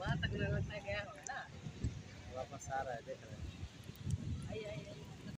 वहाँ तक लगता गया होगा ना वापस आ रहा है देख रहे हैं